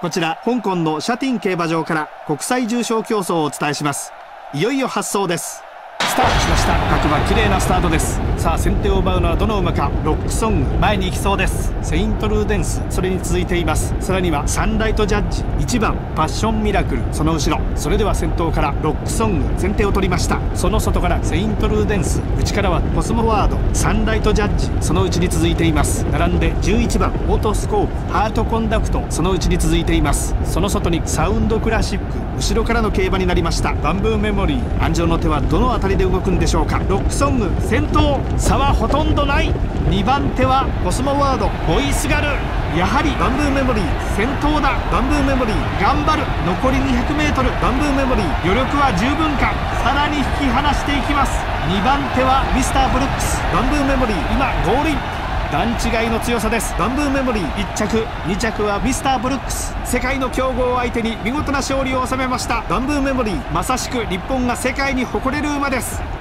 こちら香港のシャティン競馬場から国際重賞競争をお伝えします。いよいよ発走です。スタートしました。各馬綺麗なスタートです。さあ先手を奪うのはどの馬か。ロックソング前に行きそうです。セイントルーデンス。それに続いています。さらにはサンライトジャッジ。1番。パッションミラクル。その後ろ。それでは先頭からロックソング先手を取りました。その外からセイントルーデンス。内からはコスモワード。サンライトジャッジ。そのうちに続いています。並んで11番。オートスコープ。ハートコンダクト。そのうちに続いています。その外にサウンドクラシック。後ろからの競馬になりました。バンブーメモリー。安城の手はどの辺りで動くんでしょうか。ロックソング。先頭。差はほとんどない。2番手はコスモワードボイスガル。やはりバンブーメモリー。先頭だ。バンブーメモリー。頑張る。残り 200m バンブーメモリー。余力は十分か。さらに引き離していきます。2番手はミスターブルックス。バンブーメモリー。今ゴールイン。段違いの強さです。バンブーメモリー。1着2着はミスターブルックス。世界の強豪を相手に見事な勝利を収めました。バンブーメモリー。まさしく日本が世界に誇れる馬です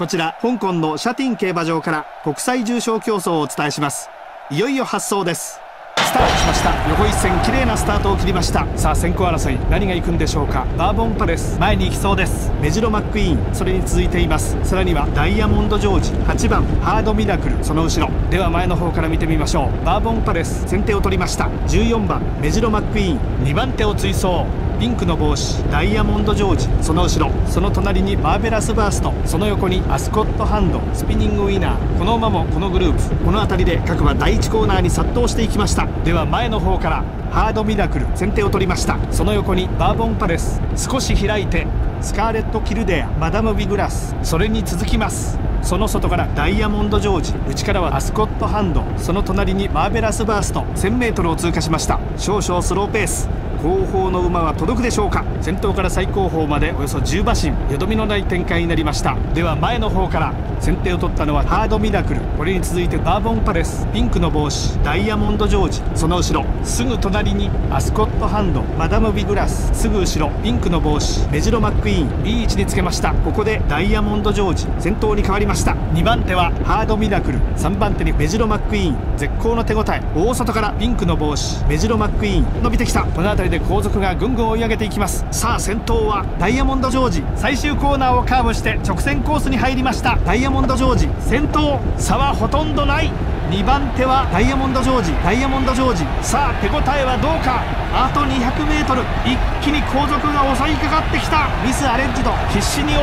こちら香港のシャティン競馬場から国際重賞競争をお伝えします。いよいよ発走です。スタートしました。横一線綺麗なスタートを切りました。さあ先行争い何が行くんでしょうか。バーボンパレス前に行きそうです。メジロマックイーンそれに続いています。さらにはダイヤモンドジョージ8番ハードミラクルその後ろ。では前の方から見てみましょう。バーボンパレス先手を取りました。14番メジロマックイーン2番手を追走。ピンクの帽子ダイヤモンドジョージその後ろ。その隣にマーベラスバースト。その横にアスコットハンド。スピニングウィナー。この馬もこのグループ。この辺りで各馬第1コーナーに殺到していきました。では前の方からハードミラクル先手を取りました。その横にバーボンパレス。少し開いてスカーレット・キルデアマダム・ビグラス。それに続きます。その外からダイヤモンド・ジョージ。内からはアスコット・ハンド。その隣にマーベラス・バースト。1000m を通過しました。少々スローペース。後方の馬は届くでしょうか？先頭から最後方までおよそ10馬身よどみのない展開になりました。では前の方から先手を取ったのはハードミラクル。これに続いてバーボンパレスピンクの帽子ダイヤモンドジョージ。その後ろすぐ隣にアスコットハンドマダムビグラス。すぐ後ろピンクの帽子メジロマックイーンいい位置につけました。ここでダイヤモンドジョージ先頭に変わりました。2番手はハードミラクル。3番手にメジロマックイーン絶好の手応え。大外からピンクの帽子メジロマックイーン伸びてきた。この辺りで後続がぐんぐん追い上げていきます。さあ先頭はダイヤモンドジョージ。最終コーナーをカーブして直線コースに入りました。ダイヤモンドジョージ。先頭差はほとんどない。2番手はダイヤモンドジョージダイヤモンドジョージ。さあ手応えはどうか。あと 200m 一気に後続が襲いかかってきた。ミス・アレッジド。必死に追う。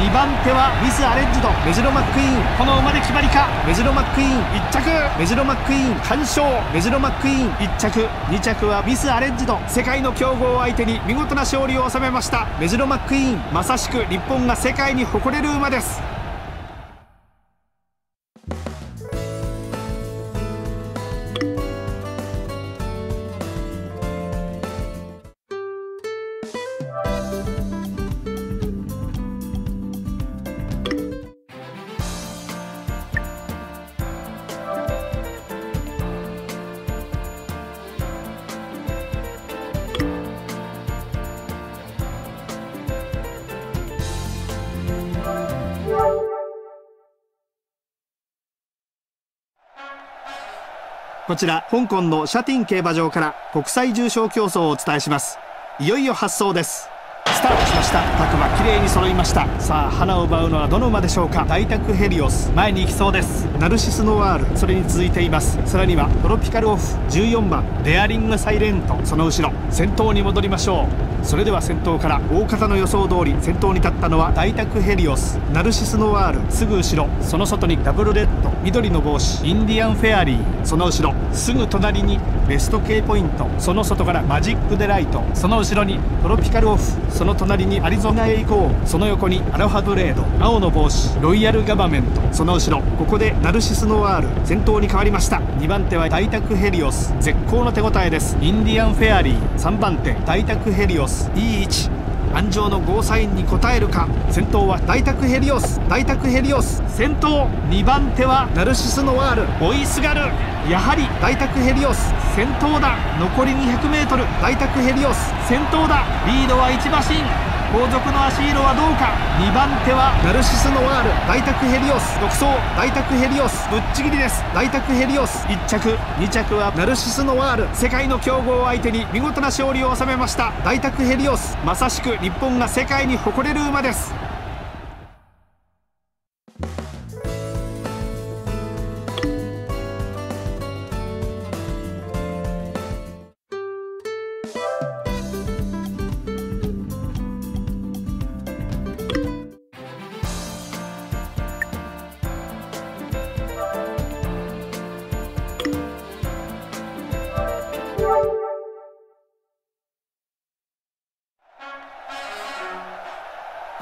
2番手はミス・アレッジド。メジロマックイーン。この馬で決まりか。メジロマックイーン。1着。メジロマックイーン。完勝。メジロマックイーン。1着。2着はミス・アレッジド。世界の強豪を相手に見事な勝利を収めました。メジロマックイーン。まさしく日本が世界に誇れる馬です。Bye. こちら香港のシャティン競馬場から国際重賞競争をお伝えします。いよいよ発送です。しました。各馬綺麗に揃いました。さあ花を奪うのはどの馬でしょうか。大宅ヘリオス前に行きそうです。ナルシスノワールそれに続いています。さらにはトロピカルオフ14番デアリングサイレントその後ろ。先頭に戻りましょう。それでは先頭から大方の予想通り先頭に立ったのは大宅ヘリオスナルシスノワールすぐ後ろ。その外にダブルレッド緑の帽子インディアンフェアリーその後ろ。すぐ隣にベスト K ポイントその外からマジックデライトその後ろにトロピカルオフその隣にアリゾナエイコーその横にアロハブレード。青の帽子。ロイヤルガバメント。その後ろ。ここでナルシスノワール。先頭に変わりました。2番手はダイタクヘリオス。絶好の手応えです。インディアンフェアリー。3番手ダイタクヘリオス。いい位置。鞍上のゴーサインに応えるか。先頭はダイタクヘリオス。ダイタクヘリオス。先頭。2番手はナルシスノワール。追いすがるやはり大宅ヘリオス。先頭だ。残り 200m 大宅ヘリオス。先頭だ。リードは1馬身。後続の足色はどうか。2番手はナルシスノワール。大宅ヘリオス。独走。大宅ヘリオス。ぶっちぎりです。大宅ヘリオス。1着。2着はナルシスノワール。世界の強豪相手に見事な勝利を収めました。大宅ヘリオス。まさしく日本が世界に誇れる馬です。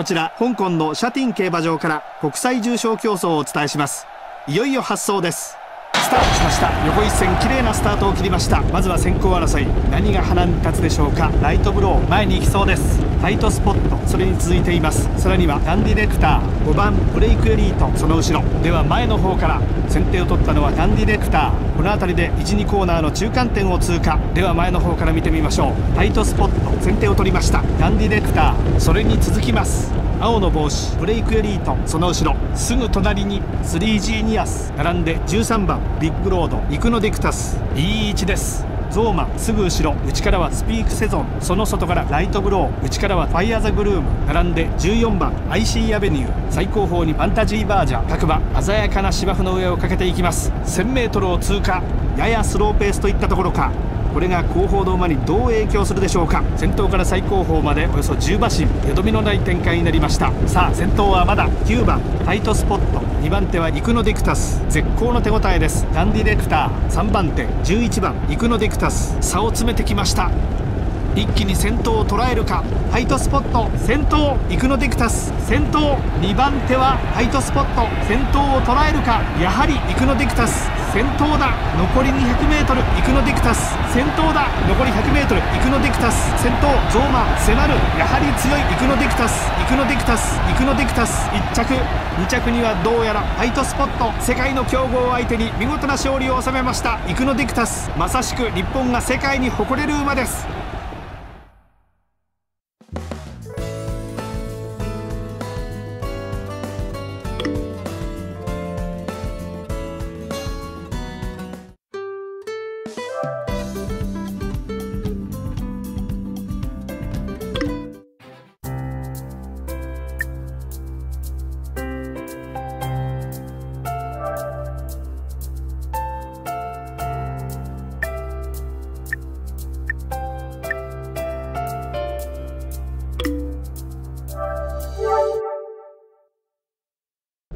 こちら香港のシャティン競馬場から国際重賞競争をお伝えします。いよいよ発走です。スタートしました。横一線綺麗なスタートを切りました。まずは先行争い。何がハナに立つでしょうか。ライトブロー前に行きそうです。タイトスポット。それに続いています。さらにはガンディレクター。5番ブレイクエリート。その後ろ。では前の方から。先手を取ったのはガンディレクター。この辺りで12コーナーの中間点を通過。では前の方から見てみましょう。タイトスポット。先手を取りました。ガンディレクター。それに続きます。青の帽子ブレイクエリート。その後ろすぐ隣に 3G ニアス。並んで13番ビッグロード。イクノディクタス。いい位置です。ゾーマすぐ後ろ。内からはスピークセゾン。その外からライトブロー。内からはファイアザグルーム。並んで14番 IC アベニュー。最高峰にファンタジーバージャー各馬鮮やかな芝生の上をかけていきます。1000m を通過。ややスローペースといったところか。これが後方の馬にどう影響するでしょうか。先頭から最高峰までおよそ10馬身よどみのない展開になりました。さあ先頭はまだ9番ファイトスポット2番手はイクノディクタス絶好の手応えです。ガンディレクター3番手11番イクノディクタス差を詰めてきました。一気に先頭を捉えるか。ハイトスポット。先頭イクノディクタス。先頭2番手はハイトスポット。先頭を捉えるか。やはりイクノディクタス。先頭だ。残り 200m イクノディクタス。先頭だ。残り 100m イクノディクタス。先頭ゾーマ迫る。やはり強い。イクノディクタス。イクノディクタス。イクノディクタス。1着。2着にはどうやら。ハイトスポット。世界の強豪相手に見事な勝利を収めました。イクノディクタス。まさしく日本が世界に誇れる馬です。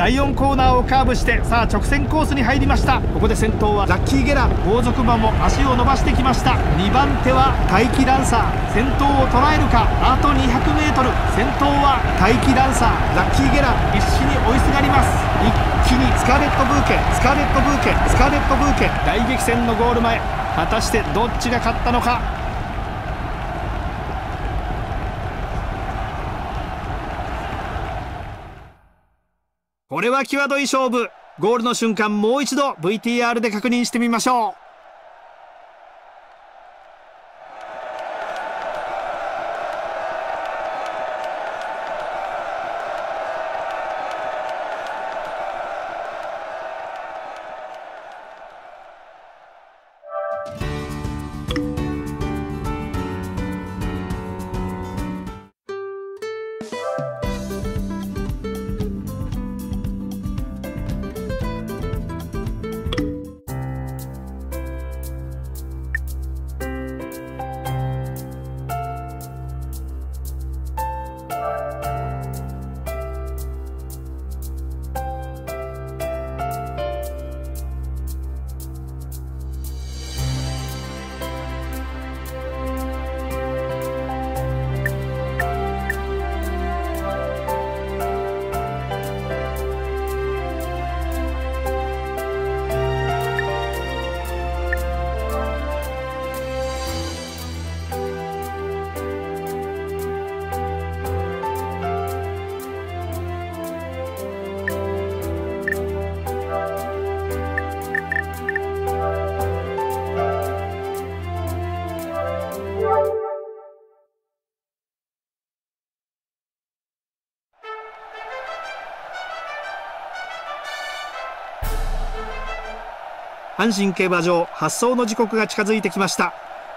第4コーナーをカーブしてさあ直線コースに入りました。ここで先頭はラッキーゲラ。後続馬も足を伸ばしてきました。2番手は大気ランサー。先頭を捉えるか。あと 200m 先頭は大気ランサー。ラッキーゲラ。必死に追いすがります。一気にスカーレットブーケ。スカーレットブーケ。スカーレットブーケ。大激戦のゴール前。果たしてどっちが勝ったのか。これは際どい勝負。ゴールの瞬間もう一度 VTR で確認してみましょう。阪神競馬場発走の時刻が近づいてきました。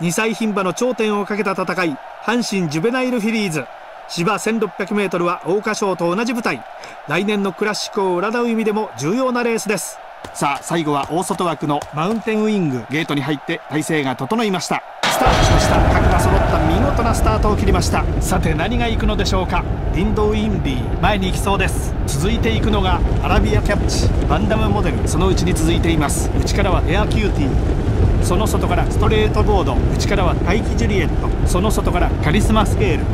2歳牝馬の頂点をかけた戦い阪神ジュベナイルフィリーズ。芝 1600m は桜花賞と同じ舞台。来年のクラシックを占う意味でも重要なレースです。さあ最後は大外枠のマウンテンウイング。ゲートに入って体勢が整いました。スタートしました。各馬揃った見事なスタートを切りました。さて何が行くのでしょうか。ディンドウィンディ前に行きそうです。続いていくのがアラビアキャッチ。バンダムモデル。そのうちに続いています。内からはエアキューティー。その外からストレートボード。内からはタイキジュリエット。その外からカリスマスケール。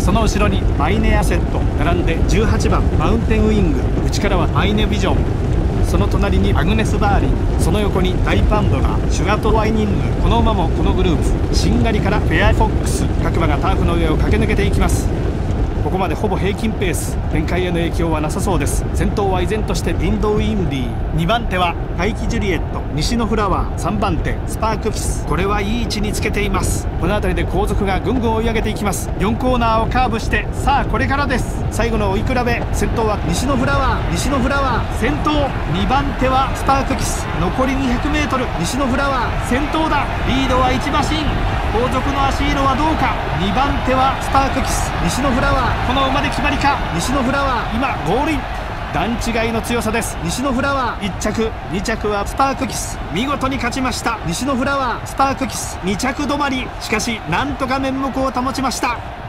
その後ろにマイネアセット。並んで18番マウンテンウイング。内からはマイネビジョン。その隣にアグネス・バーリンその横に大パンドラシュガト・ワイニングこの馬もこのグループ。しんがりからフェアフォックス。各馬がターフの上を駆け抜けていきます。ここまでほぼ平均ペース展開への影響はなさそうです。先頭は依然としてディンドウィンディ2番手はタイキジュリエットニシノフラワー3番手スパークキス。これはいい位置につけています。この辺りで後続がぐんぐん追い上げていきます。4コーナーをカーブしてさあこれからです。最後の追い比べ先頭はニシノフラワーニシノフラワー先頭2番手はスパークキス。残り 200m 西のフラワー先頭だ。リードは1馬身。後続の足色はどうか。2番手はスパークキス。西のフラワー。この馬で決まりか。西のフラワー今ゴールイン。段違いの強さです。西のフラワー1着。2着はスパークキス。見事に勝ちました。西のフラワースパークキス。2着止まり。しかしなんとか面目を保ちました。